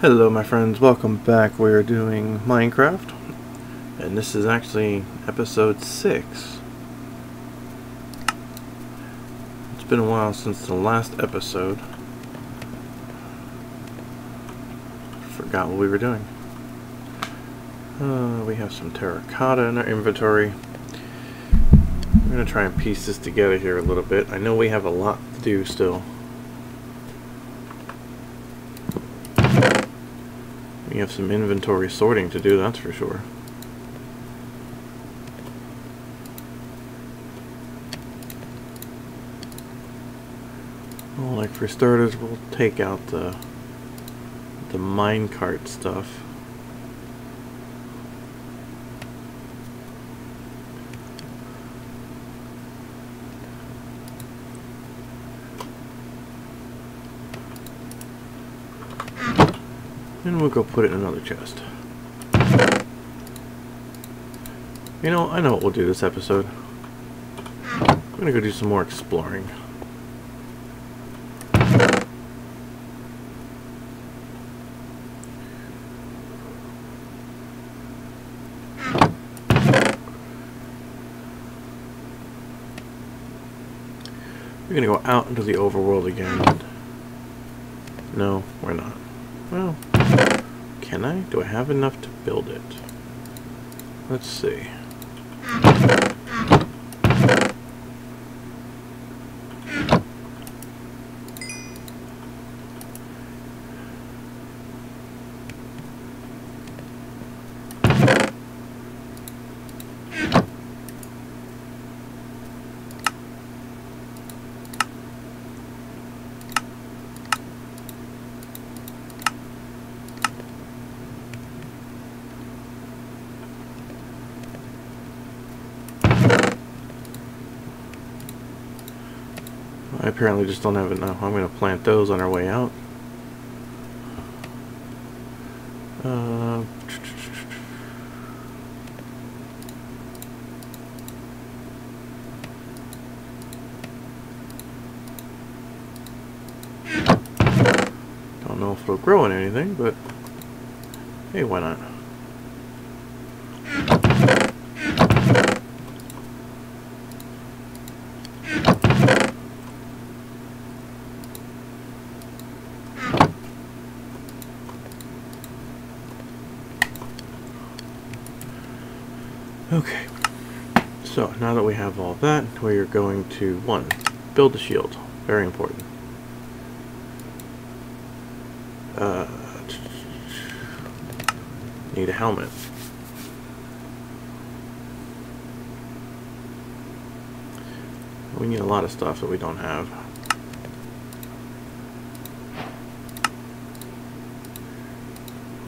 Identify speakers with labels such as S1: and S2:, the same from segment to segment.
S1: Hello my friends, welcome back. We're doing Minecraft and this is actually episode 6. It's been a while since the last episode. Forgot what we were doing. Uh, we have some terracotta in our inventory. I'm going to try and piece this together here a little bit. I know we have a lot to do still. We have some inventory sorting to do, that's for sure. Well, like for starters, we'll take out the the minecart stuff. And we'll go put it in another chest. You know, I know what we'll do this episode. I'm gonna go do some more exploring. We're gonna go out into the overworld again. No, we're not. Well, can I? Do I have enough to build it? Let's see. Mm. I apparently just don't have enough. I'm going to plant those on our way out. Uh, don't know if it'll grow in anything, but hey, why not? Okay, so all that, we are going to, one, build a shield. Very important. Uh, need a helmet. We need a lot of stuff that we don't have.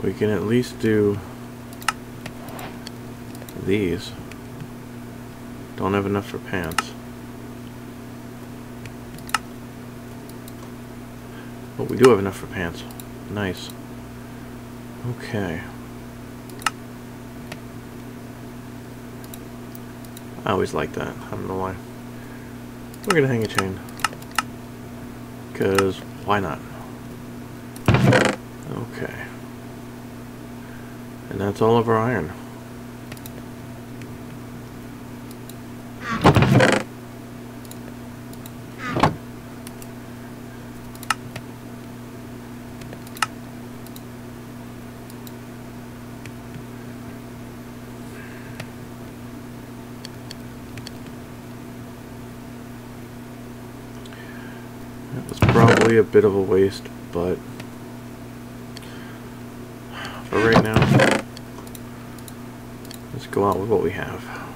S1: We can at least do these. Don't have enough for pants. But we do have enough for pants. Nice. Okay. I always like that. I don't know why. We're gonna hang a chain. Because why not? Okay. And that's all of our iron. That was probably a bit of a waste, but for right now, let's go out with what we have.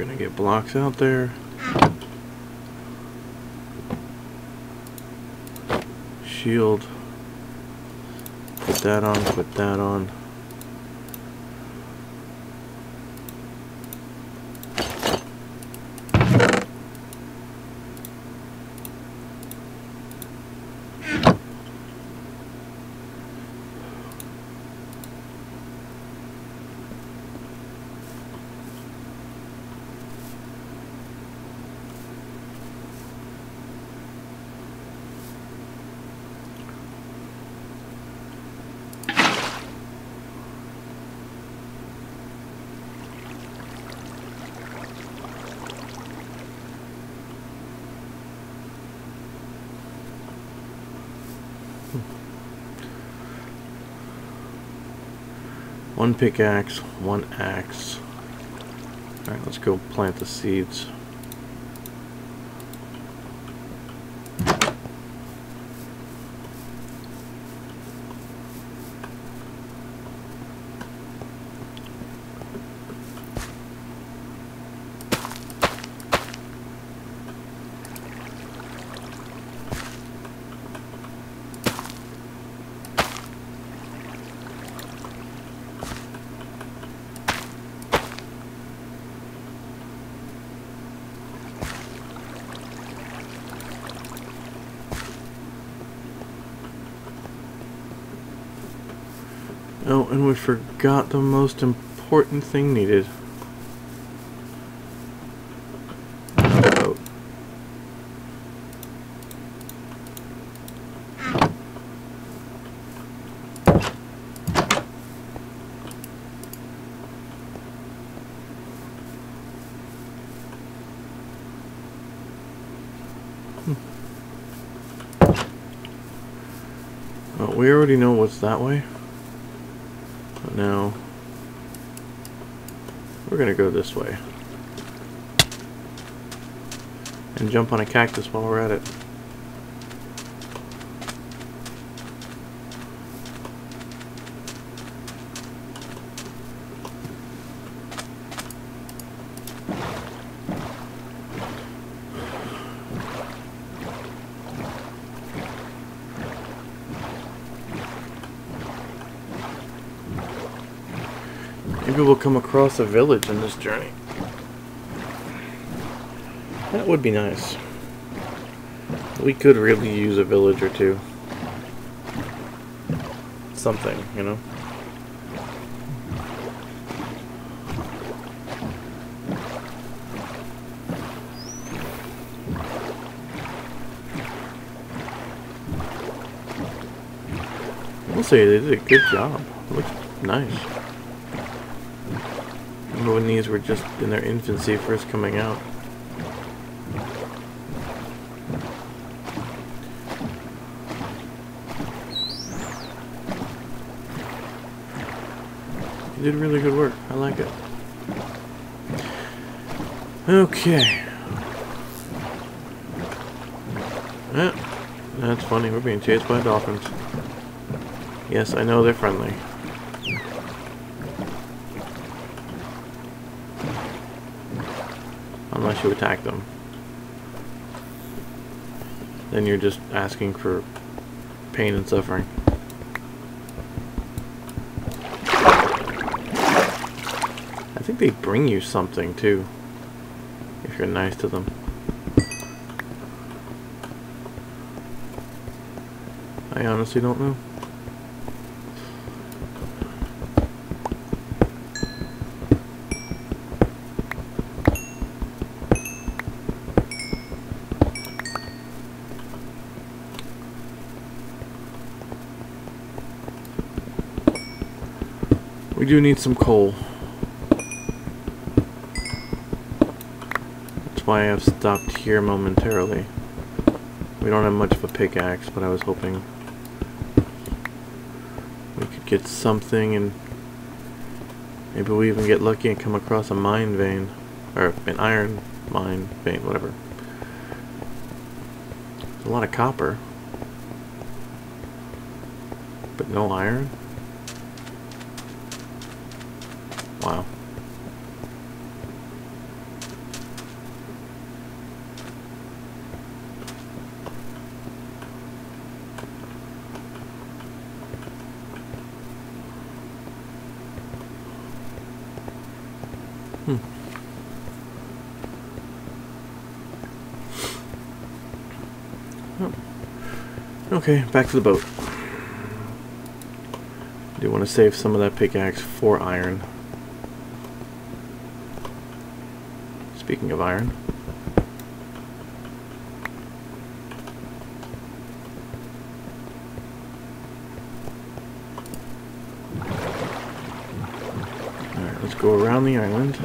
S1: We're gonna get blocks out there. Shield. Put that on, put that on. One pickaxe, one axe. Alright, let's go plant the seeds. Oh, and we forgot the most important thing needed. Well, we already know what's that way. Now, we're going to go this way. And jump on a cactus while we're at it. Maybe we'll come across a village in this journey. That would be nice. We could really use a village or two. Something, you know? I'll say they did a good job. It looks nice. These were just in their infancy first coming out? You did really good work. I like it. Okay. Yeah, that's funny. We're being chased by dolphins. Yes, I know they're friendly. Unless you attack them. Then you're just asking for pain and suffering. I think they bring you something too. If you're nice to them. I honestly don't know. We do need some coal. That's why I've stopped here momentarily. We don't have much of a pickaxe, but I was hoping we could get something and maybe we even get lucky and come across a mine vein. Or an iron mine vein, whatever. There's a lot of copper. But no iron? Wow. Hmm. Oh. Okay, back to the boat. I Do want to save some of that pickaxe for iron. Speaking of iron. Alright, let's go around the island.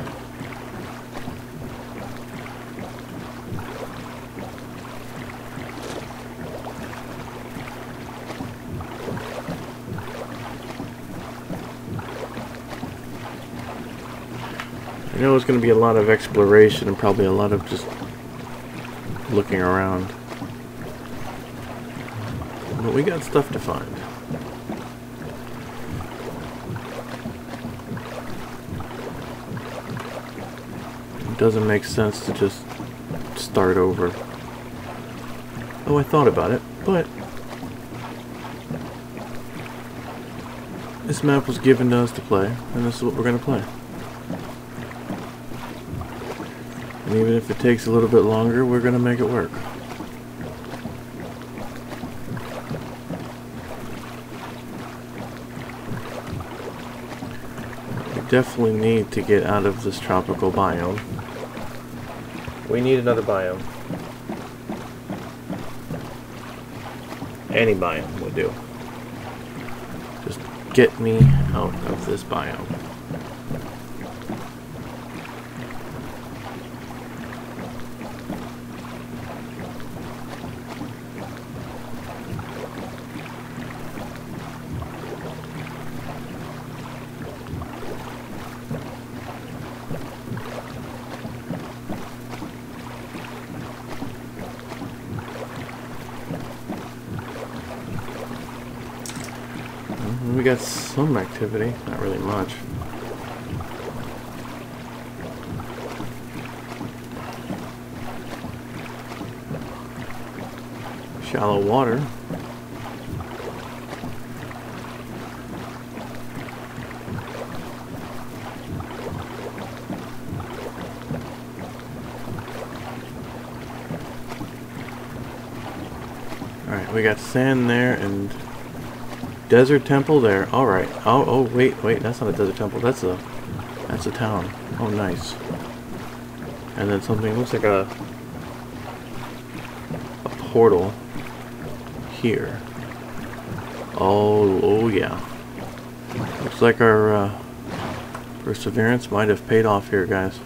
S1: Know it's going to be a lot of exploration and probably a lot of just looking around. But we got stuff to find. It doesn't make sense to just start over. Oh, I thought about it, but this map was given to us to play, and this is what we're going to play. And even if it takes a little bit longer, we're going to make it work. We definitely need to get out of this tropical biome. We need another biome. Any biome will do. Just get me out of this biome. Activity, not really much. Shallow water. Alright, we got sand there and Desert temple there. All right. Oh, oh, wait, wait. That's not a desert temple. That's a, that's a town. Oh, nice. And then something looks like a, a portal here. Oh, oh yeah. Looks like our uh, perseverance might have paid off here, guys.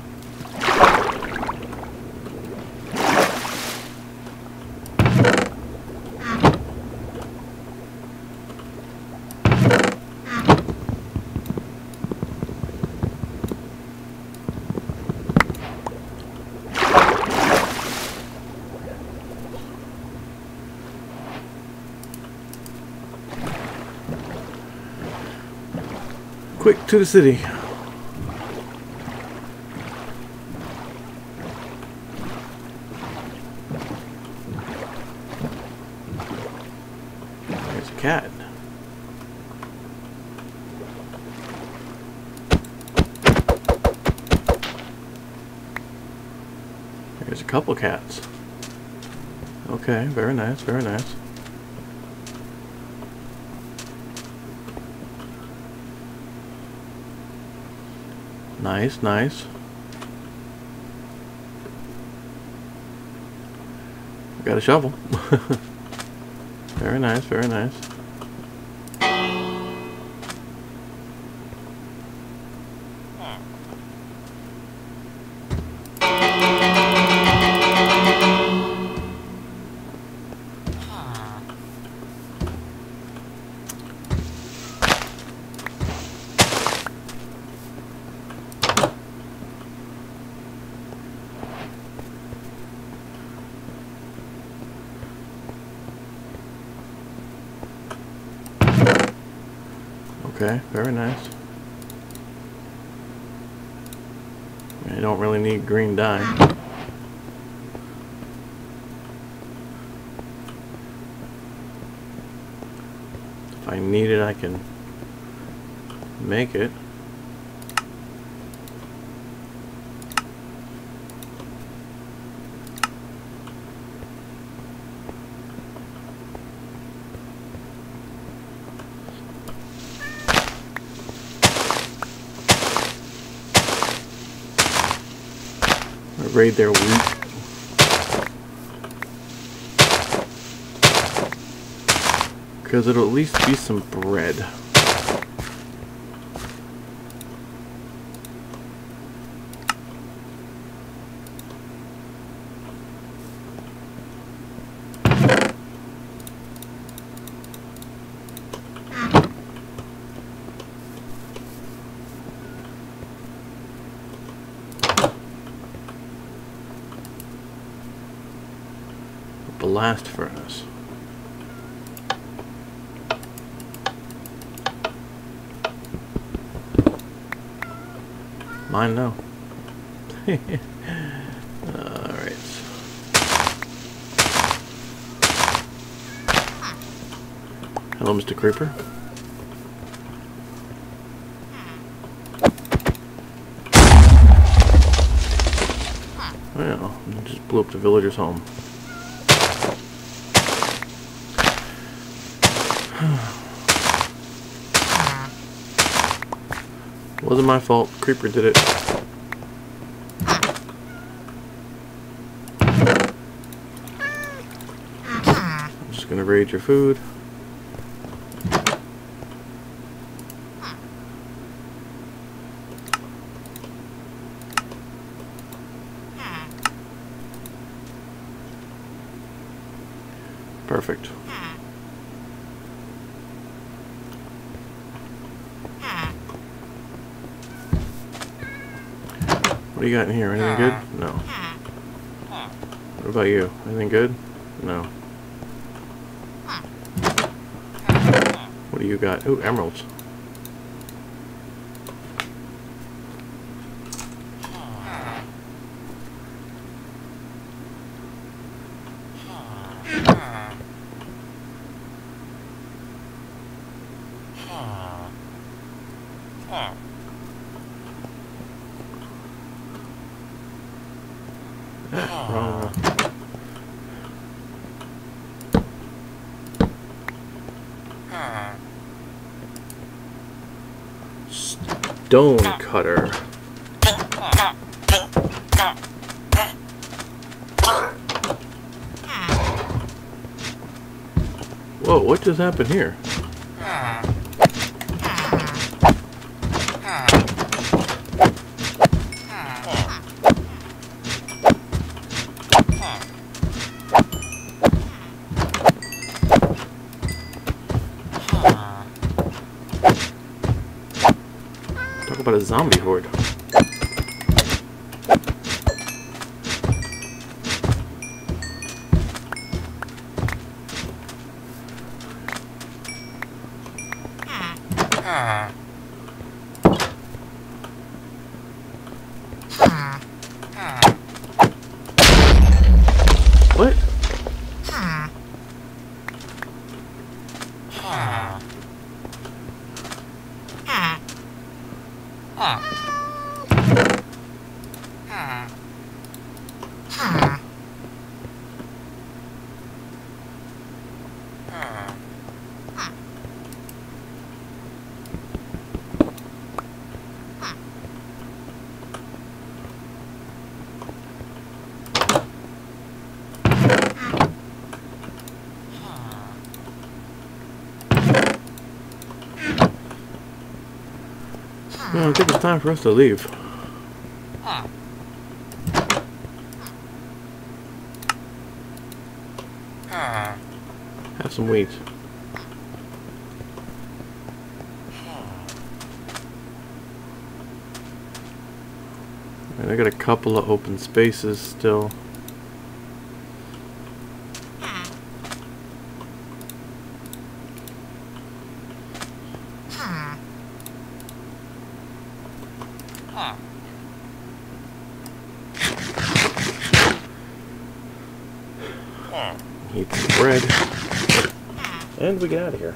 S1: Quick to the city. There's a cat. There's a couple cats. Okay, very nice, very nice. Nice, nice. Got a shovel. very nice, very nice. Okay, very nice. I don't really need green dye. If I need it, I can make it. Their wheat. Because it'll at least be some bread. blast furnace. Mine no. Alright. Hello, Mr. Creeper. Well, just blew up the villager's home. Wasn't my fault. Creeper did it. I'm just gonna raid your food. Perfect. What do you got in here? Anything good? No. What about you? Anything good? No. What do you got? Ooh, emeralds. Wrong one. Stone cutter. Whoa, what just happened here? Time for us to leave. Have some wheat. I got a couple of open spaces still. Eat some bread. And we get out of here.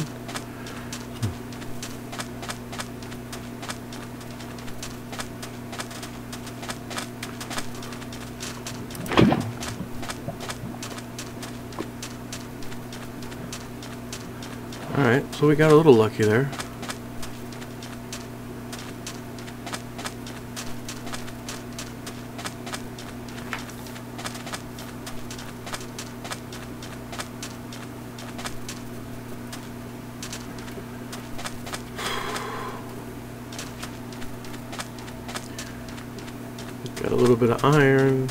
S1: Alright, so we got a little lucky there. Got a little bit of iron.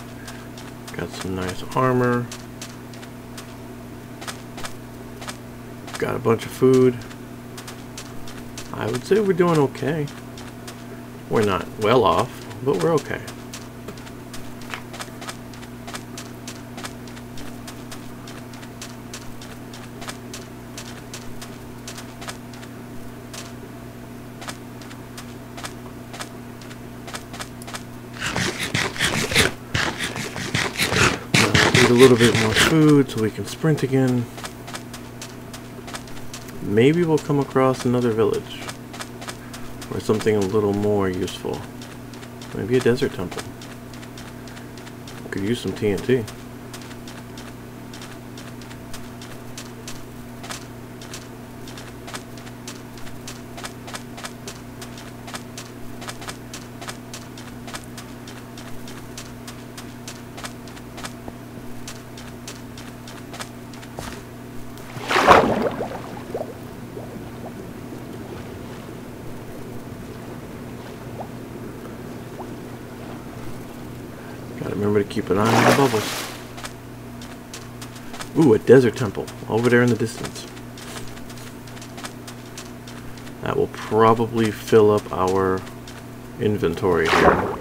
S1: Got some nice armor. Got a bunch of food. I would say we're doing okay. We're not well off, but we're okay. A little bit more food so we can sprint again. Maybe we'll come across another village. Or something a little more useful. Maybe a desert temple. Could use some TNT. Gotta remember to keep an eye on the bubbles. Ooh, a desert temple. Over there in the distance. That will probably fill up our inventory here.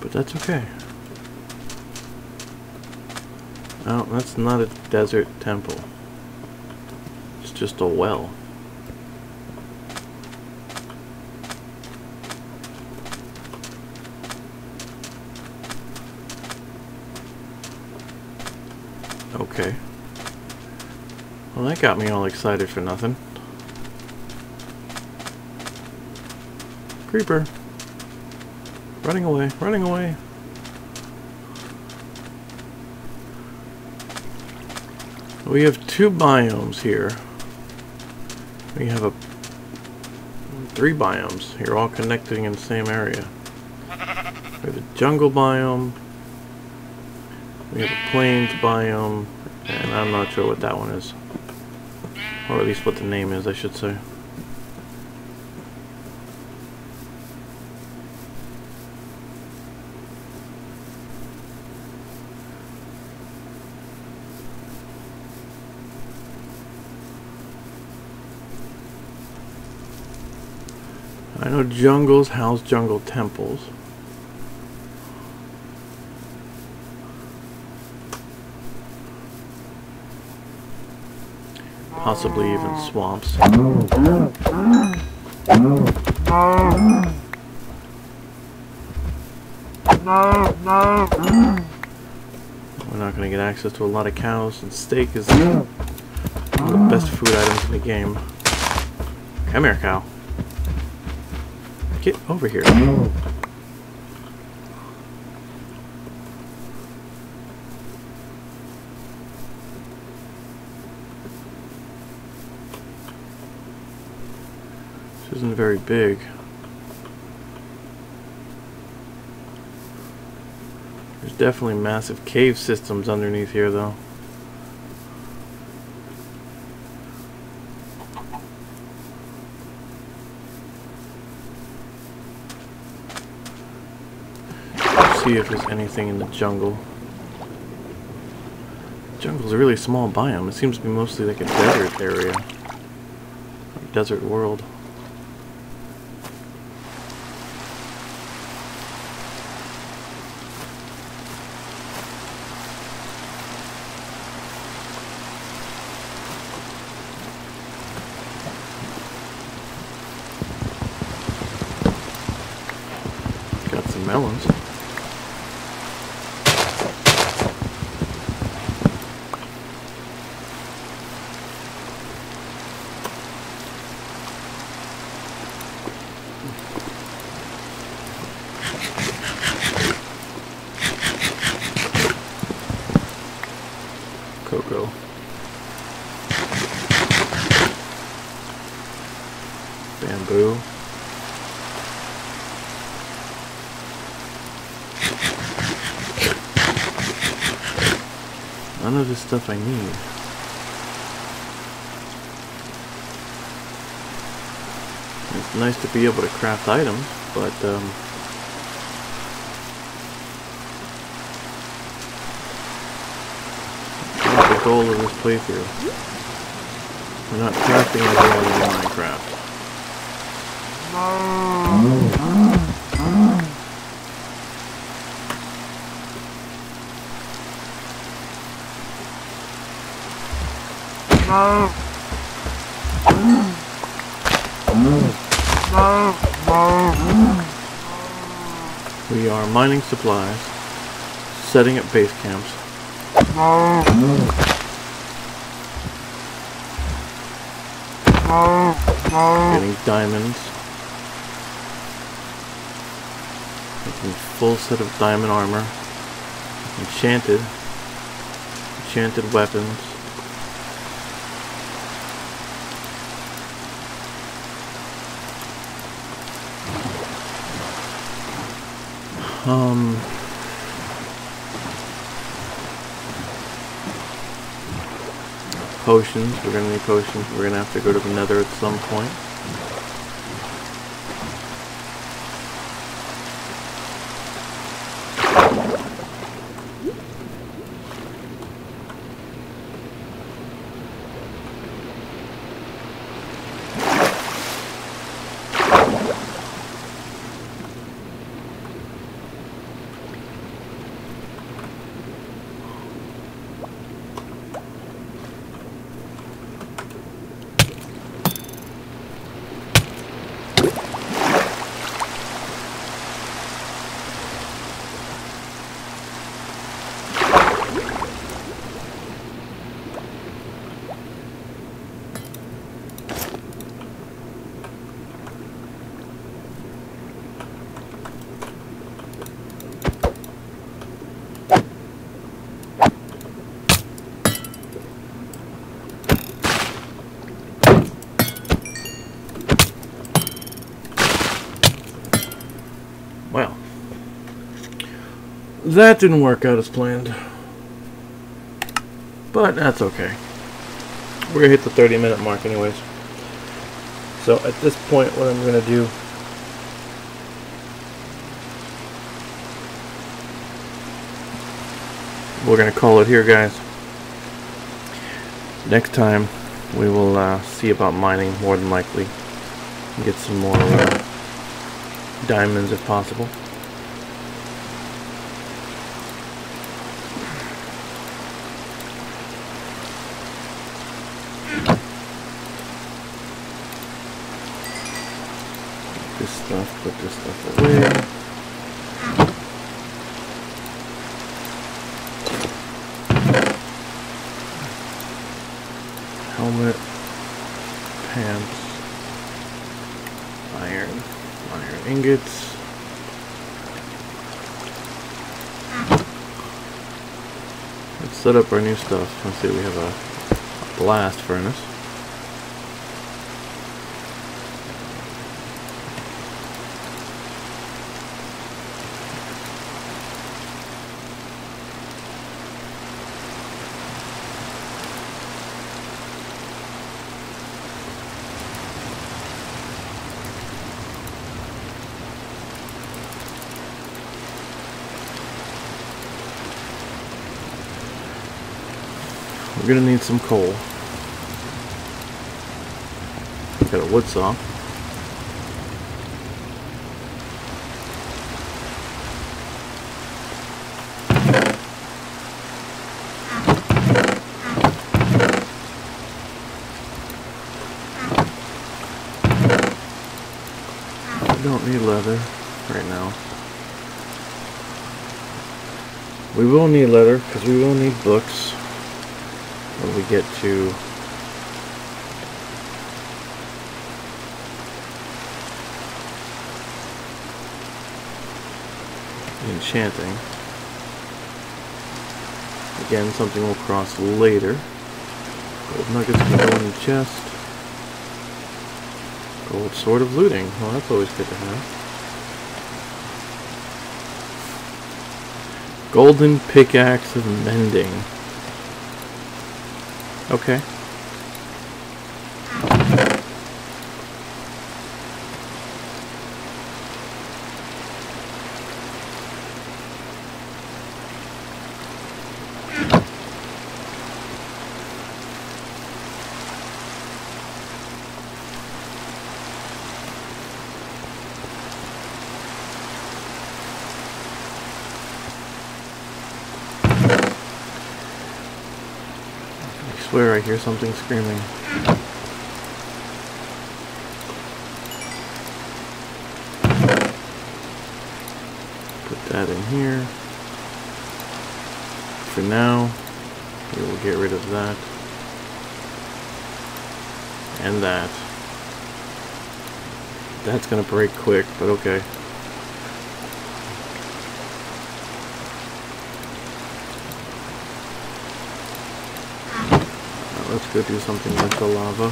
S1: But that's okay. Oh, that's not a desert temple. It's just a well. Okay. Well, that got me all excited for nothing. Creeper. Running away, running away. We have two biomes here. We have a three biomes here, all connecting in the same area. We have a jungle biome. We have a plains biome, and I'm not sure what that one is, or at least what the name is, I should say. I know jungles house jungle temples. Possibly even swamps. We're not going to get access to a lot of cows, and steak is the best food items in the game. Come here, cow. Get over here. This isn't very big. There's definitely massive cave systems underneath here, though. See if there's anything in the jungle. Jungle's a really small biome. It seems to be mostly like a desert area. Like desert world. Got some melons. Cocoa. Bamboo. None of this stuff I need. It's nice to be able to craft items, but um, not the goal of this playthrough. We're not crafting everything in Minecraft. We are mining supplies, setting up base camps, getting diamonds, making full set of diamond armor, enchanted, enchanted weapons, Um. Potions. We're gonna need potions. We're gonna have to go to the nether at some point. Well, that didn't work out as planned. But that's okay. We're gonna hit the 30 minute mark anyways. So at this point, what I'm gonna do we're gonna call it here guys next time we will uh, see about mining more than likely get some more uh, diamonds if possible this stuff put this stuff away helmet, pants, iron, iron ingots. Let's set up our new stuff. Let's see, we have a, blast furnace. We're gonna need some coal. Got a wood saw. Don't need leather right now. We will need leather because we will need books we get to enchanting. Again, something we'll cross later. Gold nuggets can go in the chest. Gold sword of looting. Well, that's always good to have. Golden pickaxe of mending. Okay. I swear I hear something screaming. Put that in here. For now, we will get rid of that. And that. That's gonna break quick, but okay. Now let's go do something with the lava.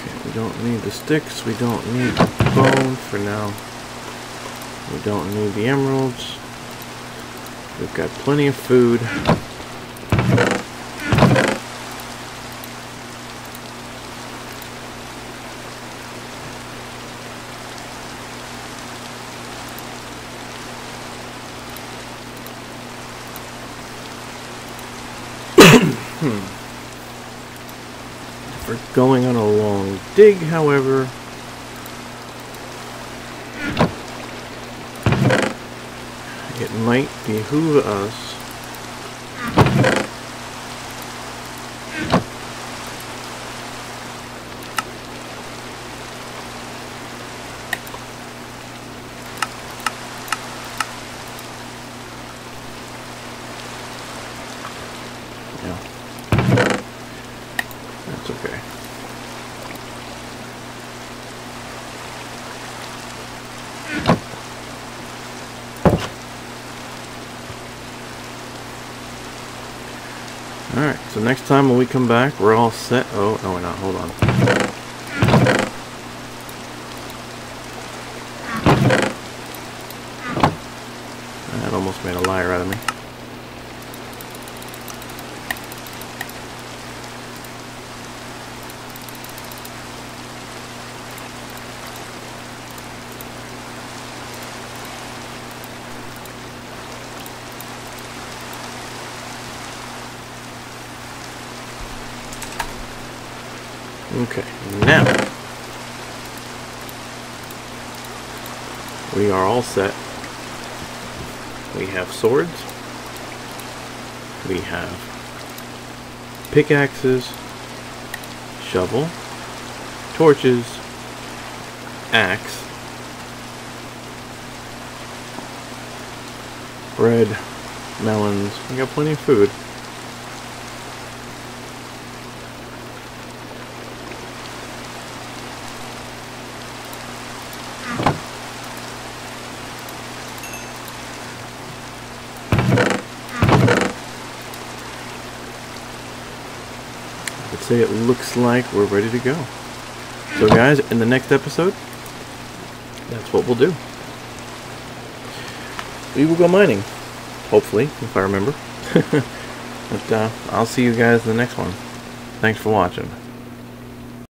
S1: Okay, we don't need the sticks, we don't need bone for now. We don't need the emeralds. We've got plenty of food. If hmm. We're going on a long dig, however, it might behoove us Yeah. That's okay. Alright, so next time when we come back, we're all set. Oh, no, we're not. Hold on. That almost made a liar out of me. Okay, now we are all set. We have swords. We have pickaxes, shovel, torches, axe, bread, melons. We got plenty of food. Say it looks like we're ready to go. So guys, in the next episode, that's what we'll do. We will go mining. Hopefully, if I remember. but uh, I'll see you guys in the next one. Thanks for watching.